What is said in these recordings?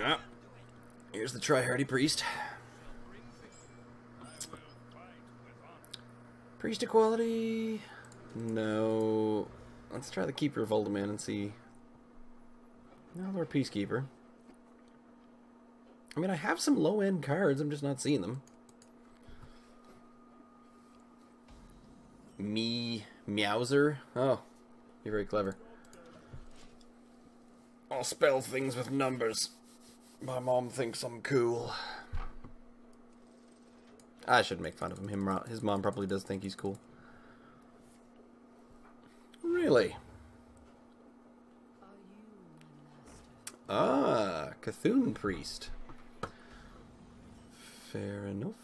Ah, here's the try-hardy priest. Priest equality? No. Let's try the Keeper of Uldaman and see. No, Lord Peacekeeper. I mean, I have some low-end cards. I'm just not seeing them. Me Meowser? Oh, you're very clever. I'll spell things with numbers. My mom thinks I'm cool. I should make fun of him. him. His mom probably does think he's cool. Really? Ah, Cthulhu Priest. Fair enough.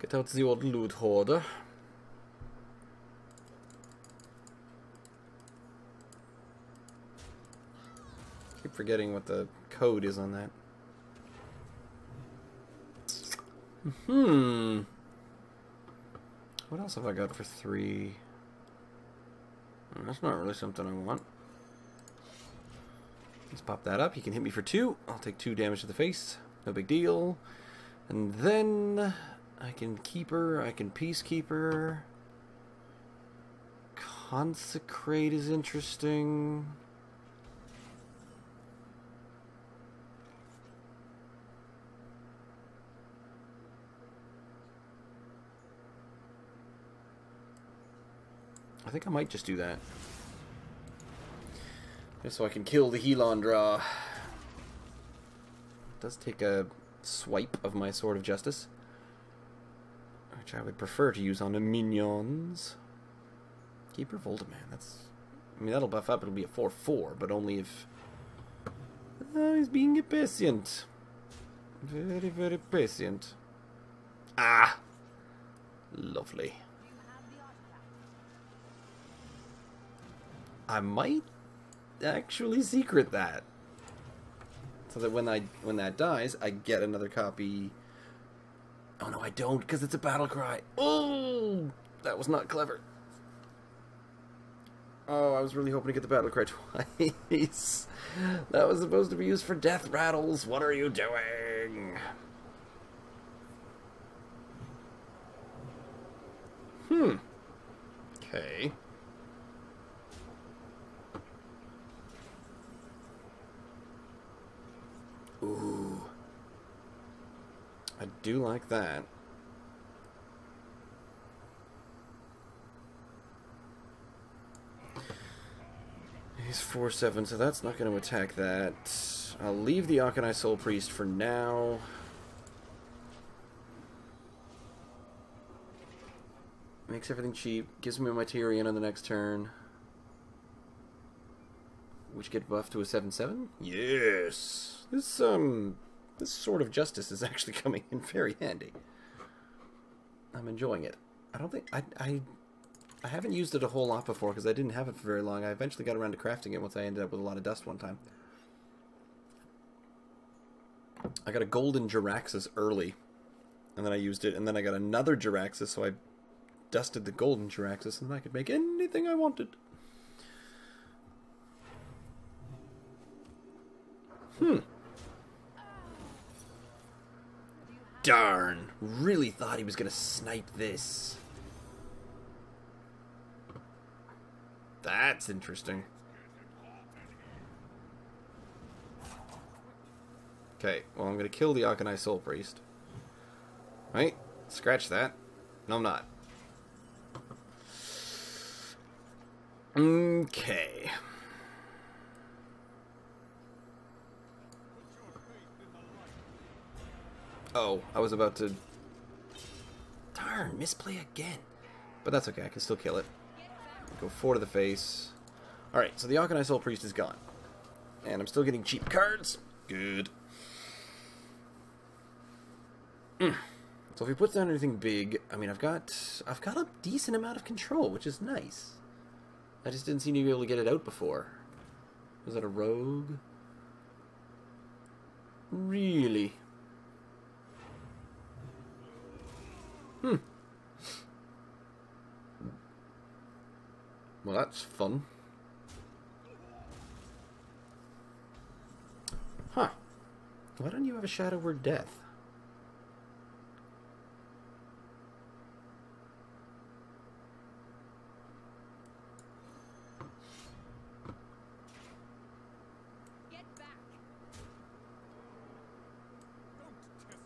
Get out the old loot hoarder. Forgetting what the code is on that. Hmm. What else have I got for three? That's not really something I want. Let's pop that up. He can hit me for two. I'll take two damage to the face. No big deal. And then I can keep her. I can Peacekeeper. Consecrate is interesting. I think I might just do that. Just so I can kill the Helon draw. It does take a swipe of my Sword of Justice. Which I would prefer to use on the minions. Keeper of Uldaman, that's... I mean, that'll buff up, it'll be a 4-4, but only if... Oh, he's being patient. Very, very patient. Ah! Lovely. I might actually secret that. So that when I when that dies, I get another copy. Oh no, I don't, because it's a battle cry. Oh, that was not clever. Oh, I was really hoping to get the battle cry twice. that was supposed to be used for death rattles. What are you doing? Hmm. Okay. Ooh. I do like that. He's 4-7, so that's not going to attack that. I'll leave the Auchenai Soul Priest for now. Makes everything cheap. Gives me my Tirion on the next turn. Which get buffed to a 7-7? Yes! This, um, this Sword of Justice is actually coming in very handy. I'm enjoying it. I don't think, I, I, I haven't used it a whole lot before because I didn't have it for very long. I eventually got around to crafting it once I ended up with a lot of dust one time. I got a golden Jaraxxus early, and then I used it, and then I got another Jaraxxus, so I dusted the golden Jaraxxus, and I could make anything I wanted. Hmm. Darn. Really thought he was going to snipe this. That's interesting. Okay, well I'm going to kill the Auchenai Soul Priest. Right? Scratch that. No, I'm not. Okay. Oh, I was about to... Darn, misplay again. But that's okay, I can still kill it. Go four to the face. Alright, so the Auchenai Soul Priest is gone. And I'm still getting cheap cards. Good. Mm. So if he puts down anything big, I mean, I've got I've got a decent amount of control, which is nice. I just didn't seem to be able to get it out before. Was that a rogue? Really? Hmm. Well, that's fun. Huh. Why don't you have a shadow word death?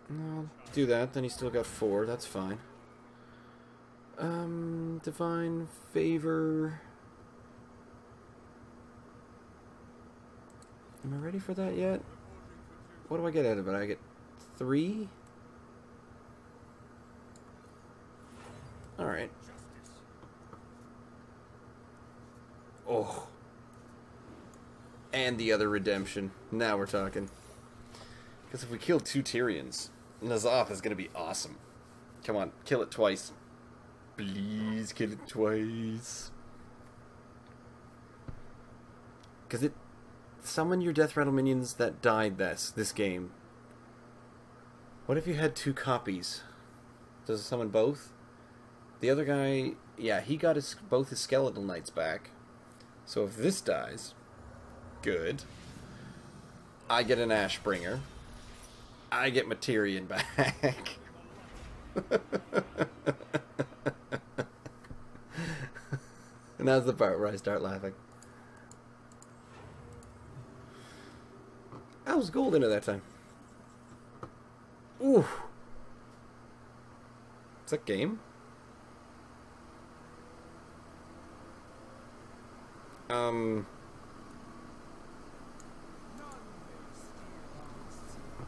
No, do that. Then he's still got four. That's fine. Divine favor. Am I ready for that yet? What do I get out of it? I get three? Alright. Oh. And the other redemption. Now we're talking. Because if we kill two Tirions, N'Zoth is going to be awesome. Come on, kill it twice. Please kill it twice. Because it summon your death rattle minions that died this this game. What if you had two copies? Does it summon both? The other guy, yeah, he got his both his skeletal knights back. So if this dies, good. I get an Ashbringer. I get my Tirion back. and that's the part where I start laughing. I was golden at that time. Ooh. Is that game? Um.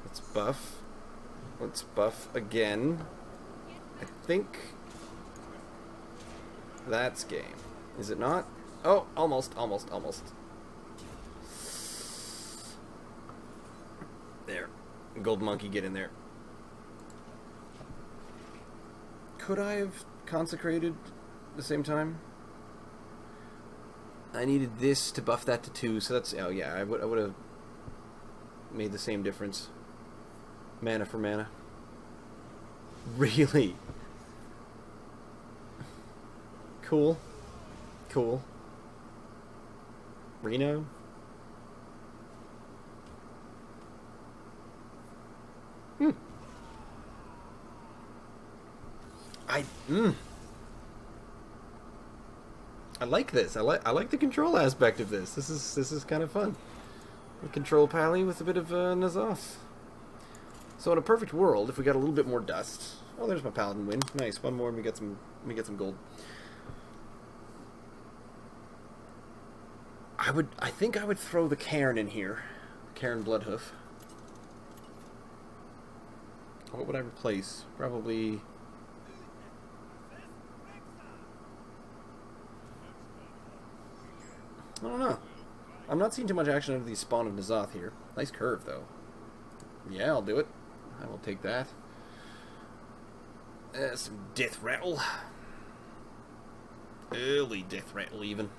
Let's buff. Let's buff again. I think that's game. Is it not? Oh, almost, almost, almost. There. Gold monkey, get in there. Could I have consecrated the same time? I needed this to buff that to two, so that's oh yeah, I would I would have made the same difference. Mana for mana. Really? Cool. Cool. Reno? Hmm. I mm. I like this. I like I like the control aspect of this. This is this is kind of fun. We control Pally with a bit of uh, N'Zoth. So in a perfect world, if we got a little bit more dust, oh, there's my paladin win. Nice, one more, and we get some we get some gold. I would, I think I would throw the Cairn in here, Cairn Bloodhoof. What would I replace? Probably. I don't know. I'm not seeing too much action of the spawn of N'Zoth here. Nice curve, though. Yeah, I'll do it. I will take that. Uh, some death rattle. Early death rattle, even.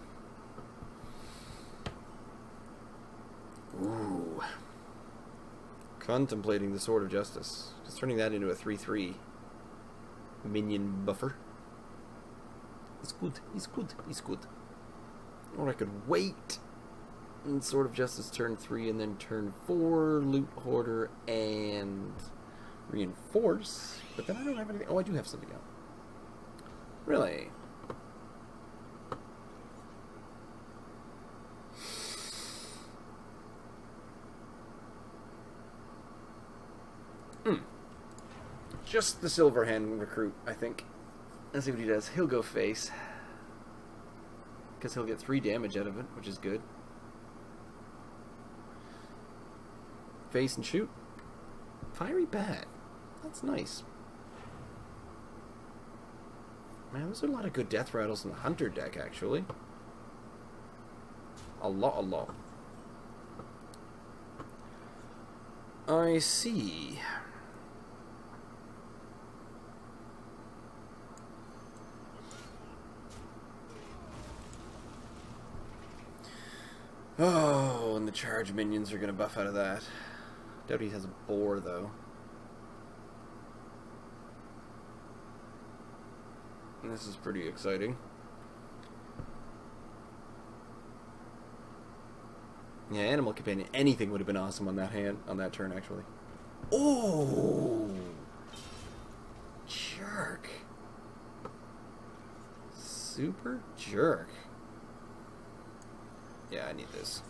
Ooh. Contemplating the Sword of Justice. Just turning that into a 3-3 minion buffer. It's good. He's good. He's good. Or I could wait and Sword of Justice turn 3 and then turn 4, Loot Hoarder, and Reinforce. But then I don't have anything. Oh, I do have something out. Really? Hmm. Just the Silverhand recruit, I think. Let's see what he does. He'll go face. Because he'll get 3 damage out of it, which is good. Face and shoot. Fiery bat. That's nice. Man, there's a lot of good death rattles in the Hunter deck, actually. A lot, a lot. I see. Oh, and the charge minions are going to buff out of that. Doubt he has a boar, though. This is pretty exciting. Yeah, animal companion. Anything would have been awesome on that hand on that turn, actually. Oh, jerk! Super jerk. Yeah, I need this.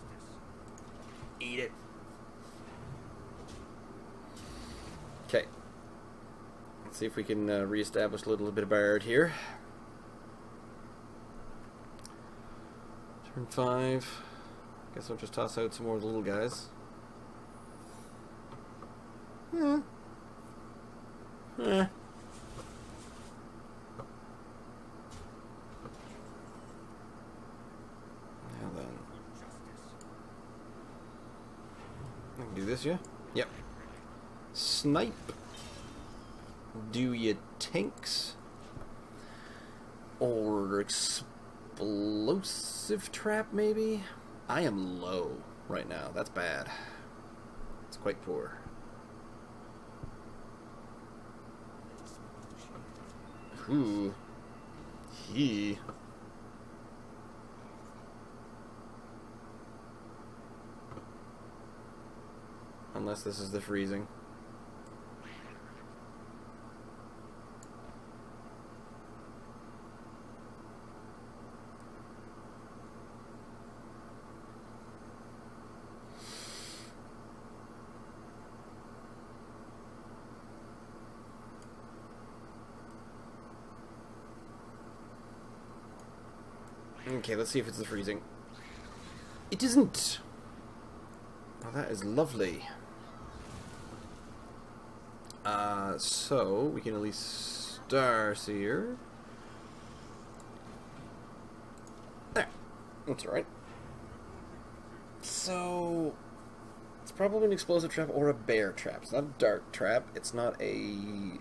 Eat it. Okay. Let's see if we can uh, reestablish a little bit of Bard here. Turn five. Guess I'll just toss out some more of the little guys. Hmm. Eh. Now then. I can do this, yeah? Yep. Snipe. Do you tanks? Or explosive trap, maybe? I am low right now. That's bad. It's quite poor. Ooh. He. Unless this is the freezing. Okay, let's see if it's the freezing. It isn't! Oh, that is lovely. Uh, so, we can at least Starseer. There. That's alright. So, it's probably an explosive trap or a bear trap. It's not a dark trap. It's not a...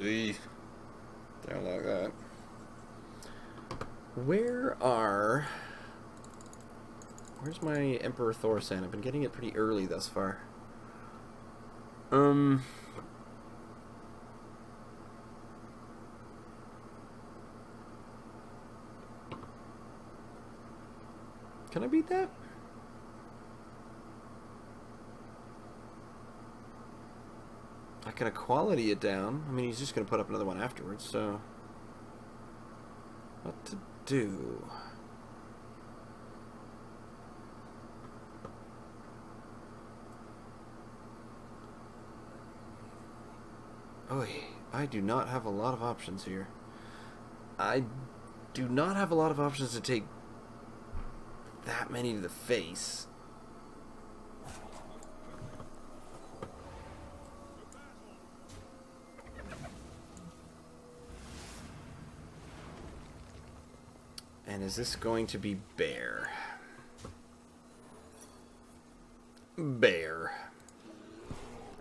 Eey. Don't like that. Where are... Where's my Emperor Thaurissan? I've been getting it pretty early thus far. Um... Can I beat that? I can equality it down. I mean, he's just going to put up another one afterwards, so... What to do? Oh, I do not have a lot of options here. I do not have a lot of options to take that many to the face. And is this going to be bear? Bear.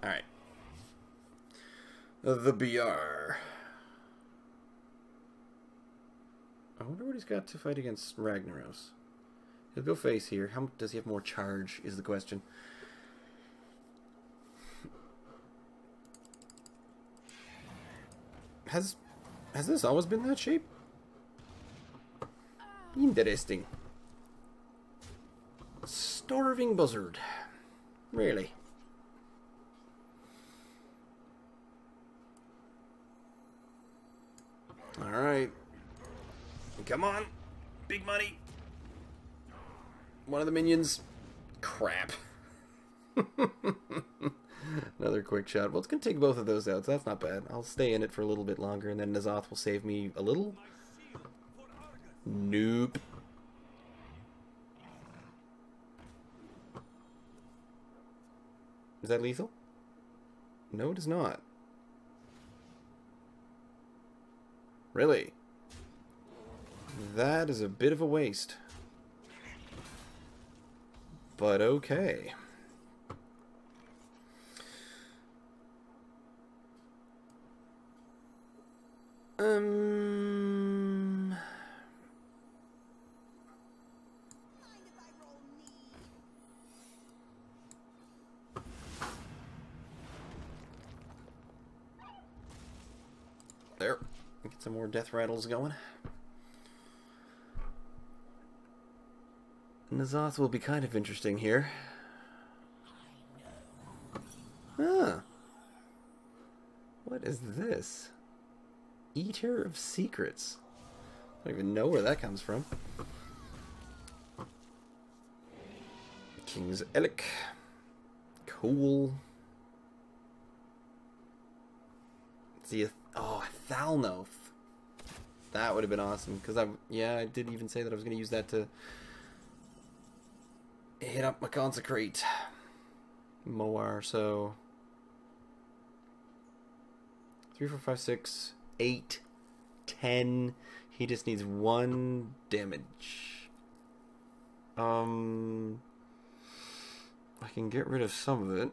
Alright. The BR. I wonder what he's got to fight against Ragnaros. He'll go face here. How does he have more charge is the question. Has has this always been that shape? Interesting. Starving buzzard. Really? Alright. Come on. Big money. One of the minions. Crap. Another quick shot. Well, it's going to take both of those out, so that's not bad. I'll stay in it for a little bit longer, and then N'Zoth will save me a little. Nope. Is that lethal? No, it is not. Really? That is a bit of a waste. But okay. Um... There. Get some more death rattles going. N'Zoth will be kind of interesting here. Ah. What is this? Eater of Secrets. I don't even know where that comes from. King's Elekk. Cool. A, oh, Thalnos. That would have been awesome, because I, yeah, I didn't even say that I was going to use that to hit up my Consecrate. Moar, so... Three, four, five, six, eight, ten. He just needs one damage. Um, I can get rid of some of it.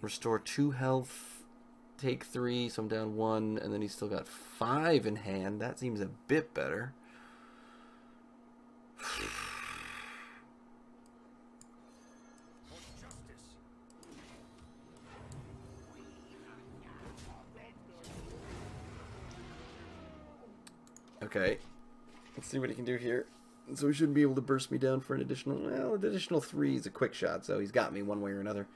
Restore two health. Take three, so I'm down one, and then he's still got five in hand. That seems a bit better. Okay. Let's see what he can do here. So he shouldn't be able to burst me down for an additional... Well, an additional three is a quick shot, so he's got me one way or another.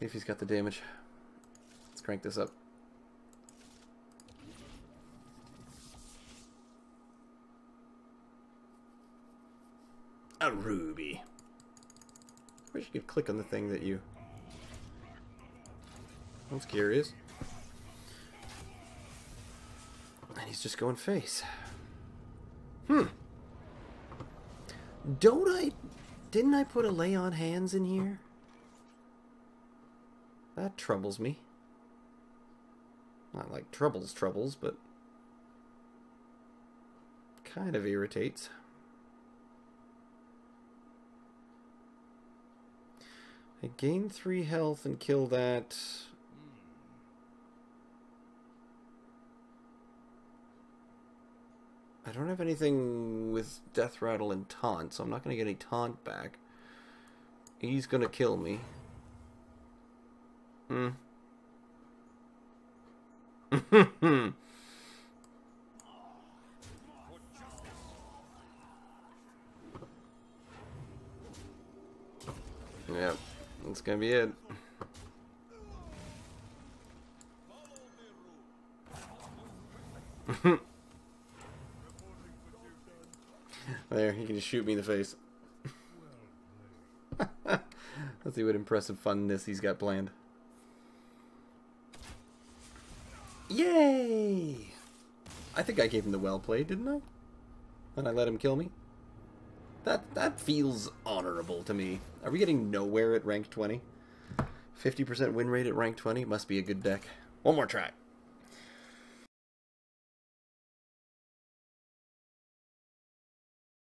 If he's got the damage. Crank this up. A ruby. I wish you could click on the thing that you... I was curious. And he's just going face. Hmm. Don't I... Didn't I put a lay on hands in here? That troubles me. Not like troubles troubles, but... Kind of irritates. I gain 3 health and kill that... I don't have anything with Death Rattle and Taunt, so I'm not going to get any Taunt back. He's going to kill me. Hmm. yep, that's to be it. There, he can just shoot me in the face. Let's see what impressive funness he's got planned. Yay! I think I gave him the well played, didn't I? And I let him kill me? That that feels honorable to me. Are we getting nowhere at rank 20? 50% win rate at rank 20? Must be a good deck. One more try.